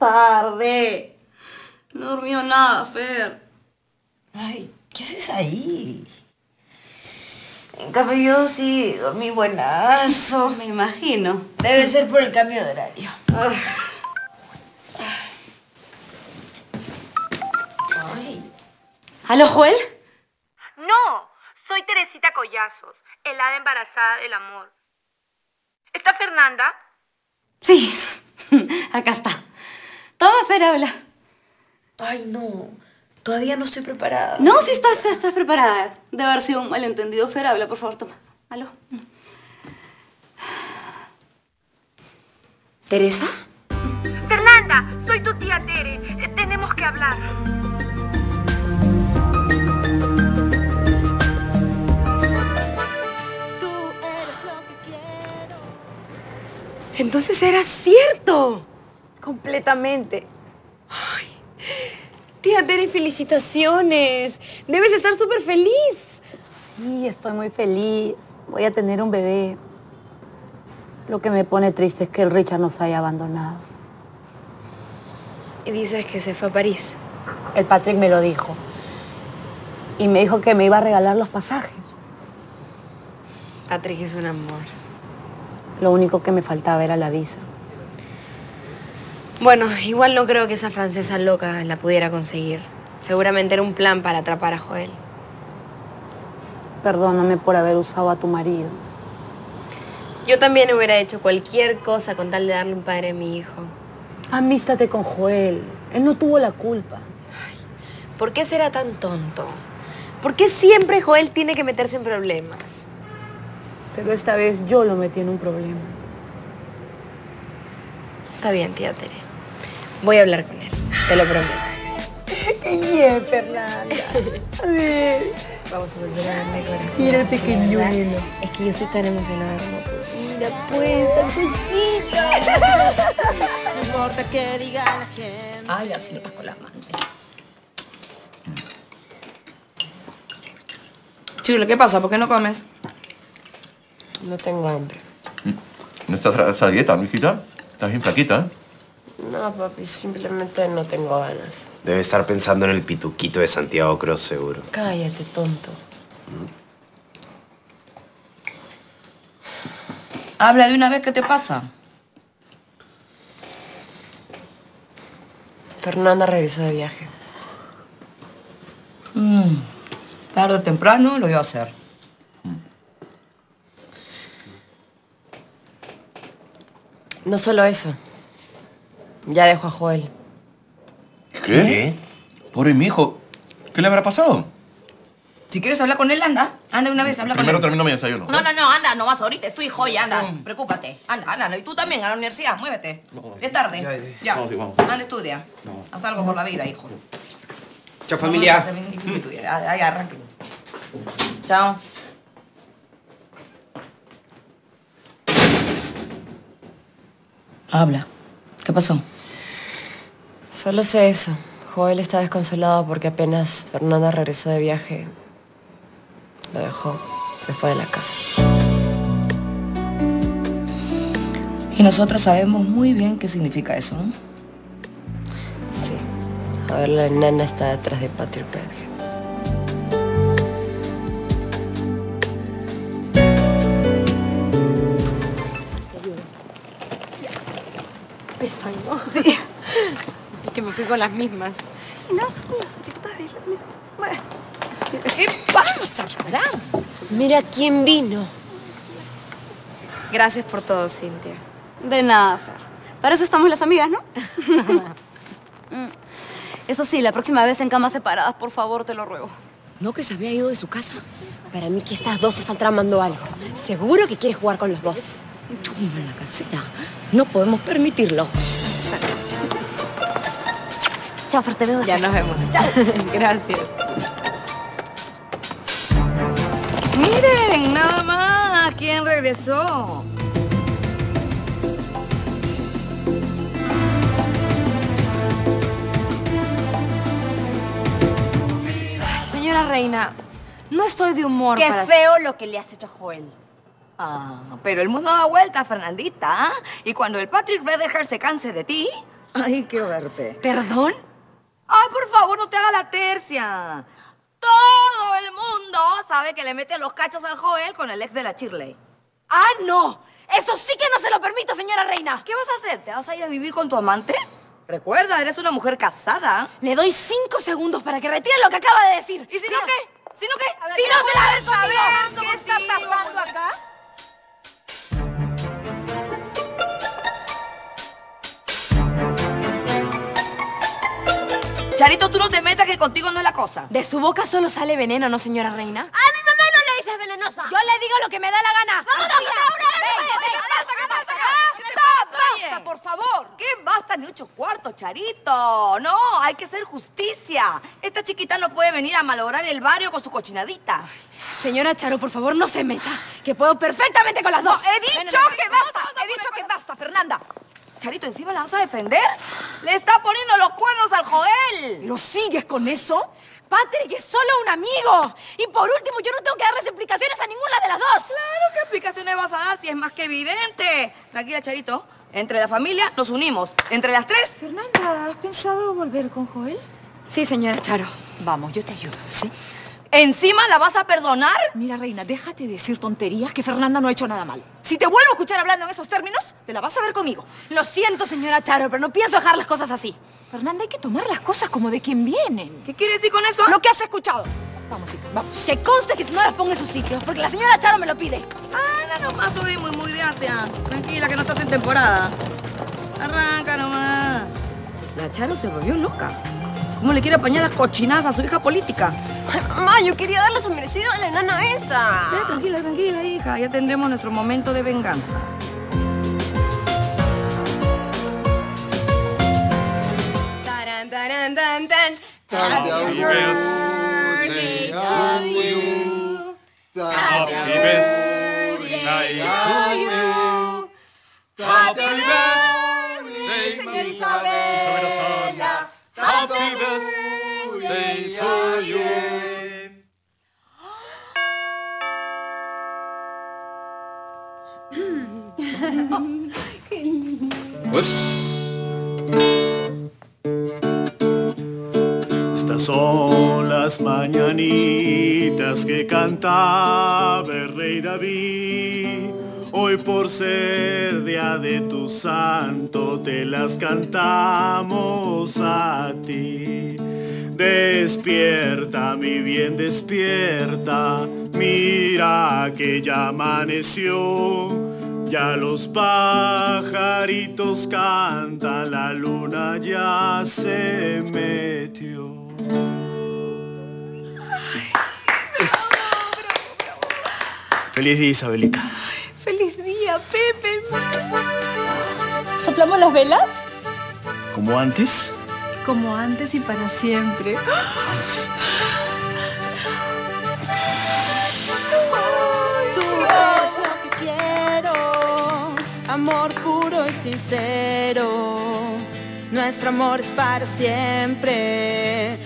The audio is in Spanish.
tarde. No durmió nada, Fer. Ay, ¿qué haces ahí? En cambio yo sí dormí buenazo, me imagino. Debe ser por el cambio de horario. Ay. ¿Aló, Joel? No, soy Teresita Collazos, el hada embarazada del amor. ¿Está Fernanda? Sí, acá está. Toma, Fer, habla. Ay, no. Todavía no estoy preparada. No, sí estás, estás preparada. Debe haber sido un malentendido. Fer, habla, por favor, toma. Aló. ¿Teresa? Fernanda, soy tu tía Tere. Eh, Tenemos que hablar. Entonces era cierto. Completamente. Ay, tía Tere, felicitaciones. Debes estar súper feliz. Sí, estoy muy feliz. Voy a tener un bebé. Lo que me pone triste es que el Richard nos haya abandonado. Y dices que se fue a París. El Patrick me lo dijo. Y me dijo que me iba a regalar los pasajes. Patrick es un amor. Lo único que me faltaba era la visa. Bueno, igual no creo que esa francesa loca la pudiera conseguir. Seguramente era un plan para atrapar a Joel. Perdóname por haber usado a tu marido. Yo también hubiera hecho cualquier cosa con tal de darle un padre a mi hijo. Amístate con Joel. Él no tuvo la culpa. ¿Por qué será tan tonto? ¿Por qué siempre Joel tiene que meterse en problemas? Pero esta vez yo lo metí en un problema. Está bien, tía Tere. Voy a hablar con él. Te lo prometo. ¡Qué bien, Fernanda! A ver, Vamos a volver a verme con él. mira el pequeñuelo. Es que yo estoy tan emocionada como tú. Mira, pues. No importa que diga la gente. Ay, así le pasó la mano. Chile, ¿qué pasa? ¿Por qué no comes? No tengo hambre. ¿No estás a esa dieta, mijita? Estás bien flaquita, ¿eh? No, papi, simplemente no tengo ganas. Debe estar pensando en el pituquito de Santiago Cross, seguro. Cállate, tonto. Habla de una vez, ¿qué te pasa? Fernanda regresó de viaje. Mm, tarde o temprano lo iba a hacer. No solo eso. Ya dejó a Joel. ¿Qué? Pobre mi hijo. ¿Qué le habrá pasado? Si quieres hablar con él, anda. Anda una vez, habla Primero con él. termino mi desayuno. No, no, no, anda, no vas ahorita, es tu hijo y anda. Preocúpate. Anda, anda. Y tú también, a la universidad, muévete. es tarde. ya, Ya. Vamos, sí, vamos. Anda, estudia. Haz algo por la vida, hijo. Chao, No, familia. va a ser bien difícil tu vida. Ahí, arranquen. Chao. Habla. ¿Qué pasó? Solo sé eso. Joel está desconsolado porque apenas Fernanda regresó de viaje, lo dejó. Se fue de la casa. Y nosotras sabemos muy bien qué significa eso, ¿no? Sí. A ver, la nana está detrás de Patrick. Me fui con las mismas. Sí, no, está con las etiquetas de... Bueno. ¿Qué pasa, Fran? Mira quién vino. Gracias por todo, Cintia. De nada, Fer. Para eso estamos las amigas, ¿no? Mm. Eso sí, la próxima vez en camas separadas, por favor, te lo ruego. ¿No que se había ido de su casa? Para mí que estas dos están tramando algo. Seguro que quiere jugar con los dos. Chuma la casera. No podemos permitirlo. Chao, Fer, te veo Ya nos vemos. Gracias. Miren, nada más. ¿Quién regresó? Señora Reina, no estoy de humor Qué para... feo lo que le has hecho a Joel. Ah, pero el mundo da vuelta, Fernandita. Y cuando el Patrick Redeher se canse de ti, Ay, quiero verte. ¿Perdón? Ay, por favor, no te hagas la tercia. Todo el mundo sabe que le mete los cachos al Joel con el ex de la Shirley. ¡Ah, no! Eso sí que no se lo permito, señora reina. ¿Qué vas a hacer? ¿Te vas a ir a vivir con tu amante? Recuerda, eres una mujer casada. Le doy cinco segundos para que retire lo que acaba de decir. ¿Y si no qué? ¿Si no qué? Si no se la ves saber qué está pasando acá? Charito, tú no te metas que contigo no es la cosa. De su boca solo sale veneno, ¿no, señora reina? ¡A mi mamá no le dices venenosa! Yo le digo lo que me da la gana. ¡Vámonos, basta, ¿Qué pasa? basta, ¡Basta, basta! basta, por favor! ¿Qué basta ni ocho cuartos, Charito? No, hay que hacer justicia. Esta chiquita no puede venir a malograr el barrio con su cochinadita. Señora Charo, por favor, no se meta. Que puedo perfectamente con las dos. he dicho que basta. He dicho que basta, Fernanda. Charito, ¿encima la vas a defender? ¡Le está poniendo los cuernos al Joel! ¿Pero sigues con eso? Patrick es solo un amigo. Y por último, yo no tengo que darles explicaciones a ninguna de las dos. Claro, ¿qué explicaciones vas a dar si es más que evidente? Tranquila, Charito. Entre la familia nos unimos. Entre las tres. Fernanda, ¿has pensado volver con Joel? Sí, señora Charo. Vamos, yo te ayudo, ¿sí? ¿Encima la vas a perdonar? Mira, reina, déjate de decir tonterías que Fernanda no ha hecho nada mal. Si te vuelvo a escuchar hablando en esos términos, te la vas a ver conmigo. Lo siento, señora Charo, pero no pienso dejar las cosas así. Fernanda, hay que tomar las cosas como de quien vienen. ¿Qué quiere decir con eso? Lo que has escuchado. Vamos, hija, vamos. Se conste que si no las pongo en su sitio, porque la señora Charo me lo pide. Ana nomás soy muy, muy de Asia. Tranquila, que no estás en temporada. Arranca nomás. La Charo se volvió loca. ¿Cómo le quiere apañar las cochinadas a su hija política? Mamá, yo quería darle su merecido a la enana esa. Eh, tranquila, tranquila, hija. Ya tendremos nuestro momento de venganza. Taran, taran, tan, tan. Happy birthday to you. Happy birthday to you. Happy birthday, señor Isabela. Happy birthday to. Pues. Estas son las mañanitas que cantaba el rey David. Hoy por ser día de tu santo te las cantamos a ti. Despierta, mi bien, despierta. Mira que ya amaneció. Ya los pajaritos cantan, la luna ya se metió. Feliz día, Isabelita. ¡Feliz día, Pepe! ¿Soplamos las velas? ¿Como antes? Como antes y para siempre. Tú eres lo que quiero, amor puro y sincero. Nuestro amor es para siempre.